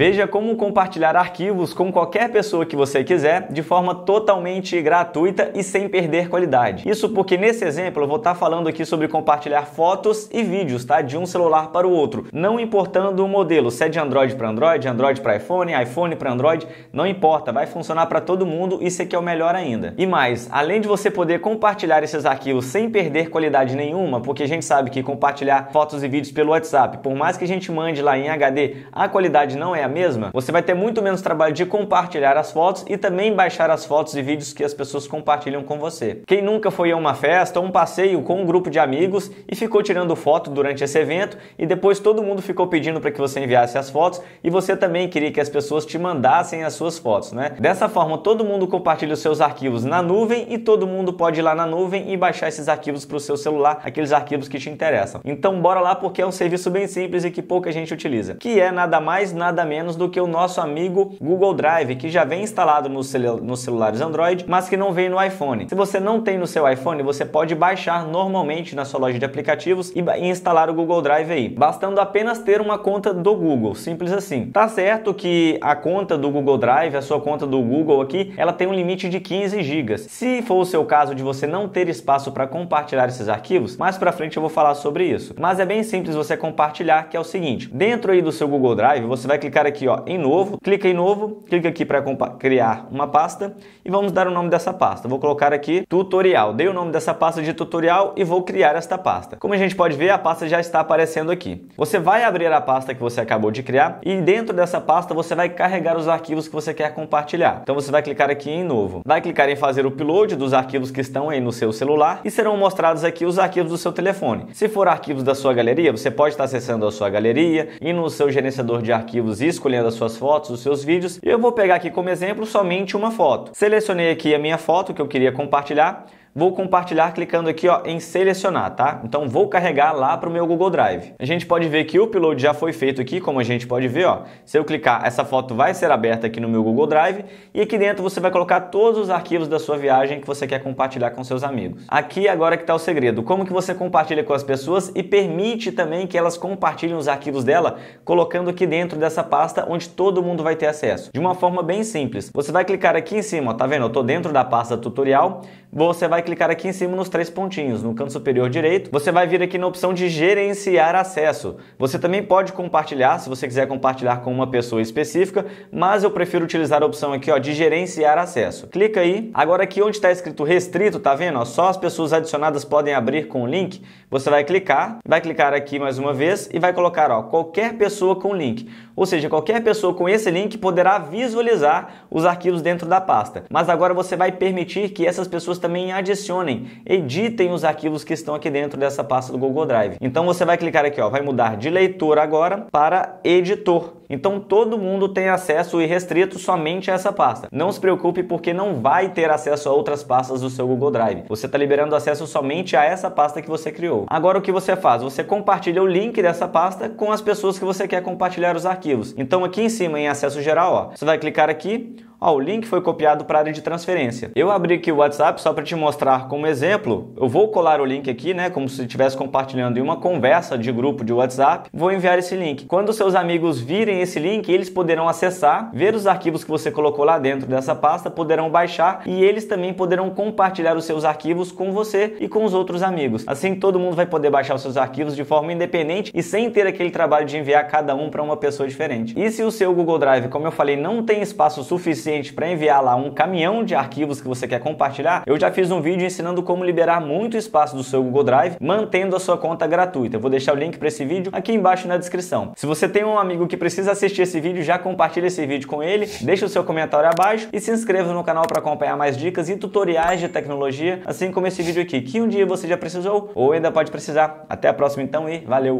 Veja como compartilhar arquivos com qualquer pessoa que você quiser de forma totalmente gratuita e sem perder qualidade. Isso porque nesse exemplo eu vou estar falando aqui sobre compartilhar fotos e vídeos, tá? De um celular para o outro, não importando o modelo, se é de Android para Android, Android para iPhone, iPhone para Android, não importa, vai funcionar para todo mundo, isso aqui é o melhor ainda. E mais, além de você poder compartilhar esses arquivos sem perder qualidade nenhuma, porque a gente sabe que compartilhar fotos e vídeos pelo WhatsApp, por mais que a gente mande lá em HD, a qualidade não é a mesma, você vai ter muito menos trabalho de compartilhar as fotos e também baixar as fotos e vídeos que as pessoas compartilham com você. Quem nunca foi a uma festa ou um passeio com um grupo de amigos e ficou tirando foto durante esse evento e depois todo mundo ficou pedindo para que você enviasse as fotos e você também queria que as pessoas te mandassem as suas fotos, né? Dessa forma, todo mundo compartilha os seus arquivos na nuvem e todo mundo pode ir lá na nuvem e baixar esses arquivos para o seu celular, aqueles arquivos que te interessam. Então, bora lá porque é um serviço bem simples e que pouca gente utiliza, que é nada mais, nada menos do que o nosso amigo Google Drive, que já vem instalado nos, celu celulares Android, mas que não vem no iPhone. Se você não tem no seu iPhone, você pode baixar normalmente na sua loja de aplicativos e, e instalar o Google Drive aí, bastando apenas ter uma conta do Google, simples assim. Tá certo que a conta do Google Drive, a sua conta do Google aqui, ela tem um limite de 15 GB. Se for o seu caso de você não ter espaço para compartilhar esses arquivos, mais para frente eu vou falar sobre isso. Mas é bem simples você compartilhar, que é o seguinte: dentro aí do seu Google Drive, você vai clicar aqui ó, em novo, clica em novo, clica aqui para criar uma pasta e vamos dar o nome dessa pasta. Vou colocar aqui tutorial. Dei o nome dessa pasta de tutorial e vou criar esta pasta. Como a gente pode ver, a pasta já está aparecendo aqui. Você vai abrir a pasta que você acabou de criar e dentro dessa pasta você vai carregar os arquivos que você quer compartilhar. Então você vai clicar aqui em novo. Vai clicar em fazer o upload dos arquivos que estão aí no seu celular e serão mostrados aqui os arquivos do seu telefone. Se for arquivos da sua galeria, você pode estar acessando a sua galeria, e no seu gerenciador de arquivos e escolhendo as suas fotos, os seus vídeos. Eu vou pegar aqui como exemplo somente uma foto. Selecionei aqui a minha foto que eu queria compartilhar vou compartilhar clicando aqui ó, em selecionar, tá? Então vou carregar lá para o meu Google Drive. A gente pode ver que o upload já foi feito aqui, como a gente pode ver, ó. Se eu clicar, essa foto vai ser aberta aqui no meu Google Drive e aqui dentro você vai colocar todos os arquivos da sua viagem que você quer compartilhar com seus amigos. Aqui agora que está o segredo, como que você compartilha com as pessoas e permite também que elas compartilhem os arquivos dela, colocando aqui dentro dessa pasta onde todo mundo vai ter acesso. De uma forma bem simples. Você vai clicar aqui em cima, ó, tá vendo? Eu estou dentro da pasta tutorial, você vai clicar aqui em cima nos três pontinhos, no canto superior direito. Você vai vir aqui na opção de gerenciar acesso. Você também pode compartilhar, se você quiser compartilhar com uma pessoa específica, mas eu prefiro utilizar a opção aqui ó, de gerenciar acesso. Clica aí. Agora aqui onde está escrito restrito, tá vendo? Ó, só as pessoas adicionadas podem abrir com o link. Você vai clicar, vai clicar aqui mais uma vez e vai colocar ó, qualquer pessoa com link. Ou seja, qualquer pessoa com esse link poderá visualizar os arquivos dentro da pasta. Mas agora você vai permitir que essas pessoas também adicionem, editem os arquivos que estão aqui dentro dessa pasta do Google Drive. Então você vai clicar aqui, ó, vai mudar de leitor agora para editor. Então todo mundo tem acesso irrestrito somente a essa pasta. Não se preocupe porque não vai ter acesso a outras pastas do seu Google Drive. Você está liberando acesso somente a essa pasta que você criou. Agora o que você faz? Você compartilha o link dessa pasta com as pessoas que você quer compartilhar os arquivos. Então aqui em cima em acesso geral, ó, você vai clicar aqui, Ó, o link foi copiado para a área de transferência. Eu abri aqui o WhatsApp só para te mostrar como exemplo. Eu vou colar o link aqui, né, como se estivesse compartilhando em uma conversa de grupo de WhatsApp. Vou enviar esse link. Quando seus amigos virem esse link, eles poderão acessar, ver os arquivos que você colocou lá dentro dessa pasta, poderão baixar e eles também poderão compartilhar os seus arquivos com você e com os outros amigos. Assim todo mundo vai poder baixar os seus arquivos de forma independente e sem ter aquele trabalho de enviar cada um para uma pessoa diferente. E se o seu Google Drive, como eu falei, não tem espaço suficiente suficiente para enviar lá um caminhão de arquivos que você quer compartilhar, eu já fiz um vídeo ensinando como liberar muito espaço do seu Google Drive, mantendo a sua conta gratuita. Eu vou deixar o link para esse vídeo aqui embaixo na descrição. Se você tem um amigo que precisa assistir esse vídeo, já compartilha esse vídeo com ele, deixa o seu comentário abaixo e se inscreva no canal para acompanhar mais dicas e tutoriais de tecnologia, assim como esse vídeo aqui, que um dia você já precisou ou ainda pode precisar. Até a próxima então e valeu!